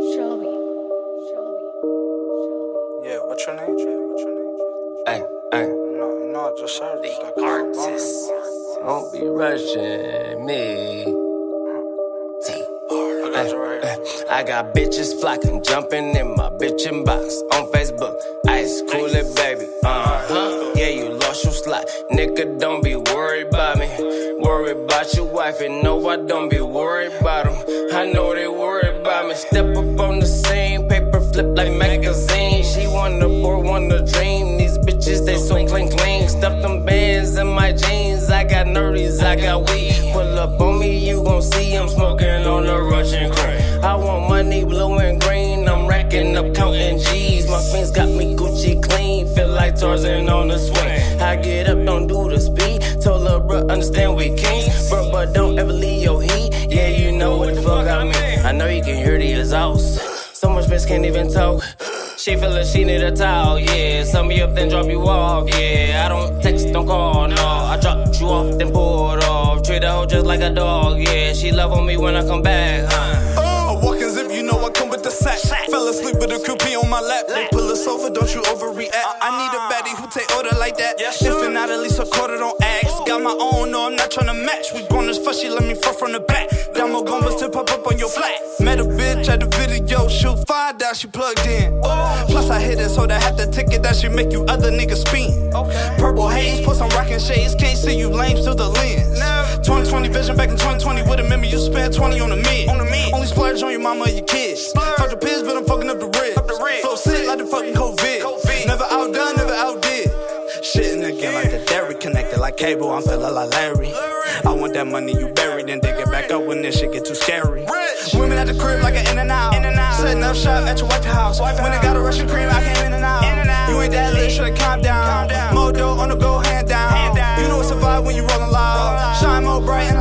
Shelby. Shelby. Yeah, what's your name, Jay? What's your name? Hey, hey, No, no, just search. The artist. don't be rushing me. I got you right here. I got bitches flocking, jumping in my bitchin' box on Facebook. Ice cool it, baby. Uh huh. Yeah, you lost your slot. Nigga, don't be worried about me. Worry about your wife, and no, I don't be worried about them. I know they Step up on the scene, paper flip like magazine. She wanna board, wanna dream. These bitches, they so clean, clean. Stuff them bands in my jeans. I got nerdies, I got weed. Pull up on me, you gon' see I'm smoking on the Russian cream. I want money blue and green. I'm racking up counting G's. My friends got me Gucci clean. Feel like Tarzan on the swing. I get up, don't do the speed. Told her, bruh, understand we kings. Bruh, but don't ever you can hear the exhaust. So much bitch can't even talk. She feel like she need a towel, yeah. Sum me up, then drop you off, yeah. I don't text, don't call, no. I dropped you off, then pulled off. Treat a hoe just like a dog, yeah. She love on me when I come back, huh? Oh, I walk and zip, you know I come with the sack. Fell asleep with a groupie on my lap. They pull us over, don't you overreact. I need a baddie who take order like that. If it not, at least a quarter, don't ask. Got my own, no, I'm not tryna match. We born as fuck, she let me front from the back. Got more gumbas to pop up on your flat. Met a bitch at the video shoot, five down, she plugged in. Plus, I hit it, so that had the ticket that should make you other niggas spin. Purple haze, put some rockin' shades, can't see you lames through the lens. 2020 vision back in 2020, with a memory you spent 20 on the mid. On the mid. Only splurge on your mama or your kids. Fuck the pigs, but I'm fucking up the ribs. Flow sick like the fucking Derrick. Connected like cable, I'm feeling like Larry. I want that money you buried, then dig it back up when this shit get too scary. Rich. Women at the crib like an in and out. Setting up shop at your wife's house. Wife when I got a Russian cream, I came in and out. In and out. You ain't that lit, should've calm down. Calm down. Modo on the go, hand down. hand down. You know it's a vibe when you rollin' loud. Shine more bright